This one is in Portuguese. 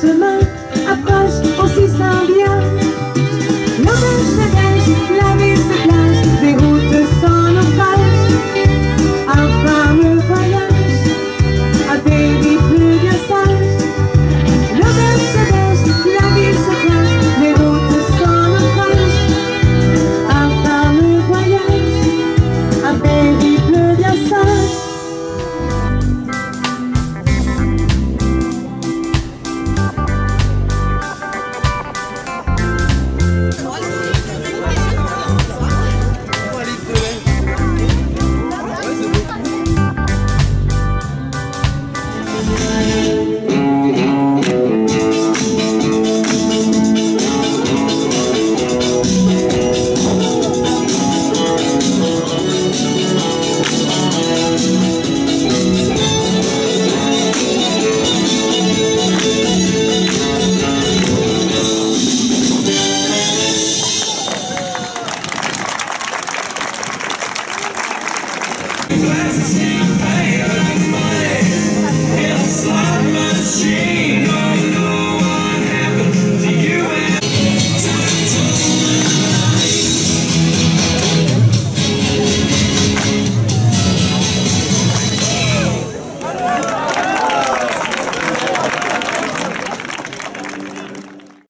chemin approche, on s'y sent bien. N'empêche, ça gage, Não é assim.